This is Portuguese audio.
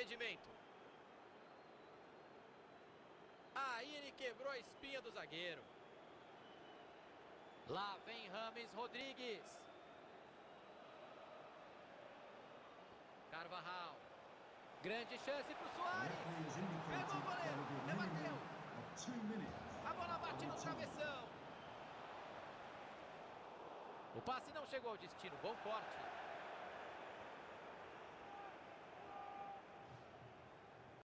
impedimento. Aí ele quebrou a espinha do zagueiro. Lá vem Rames Rodrigues. Carvajal. Grande chance para o Soares. Pegou o goleiro. Rebateu. A bola bate no travessão. O passe não chegou ao destino. Bom corte.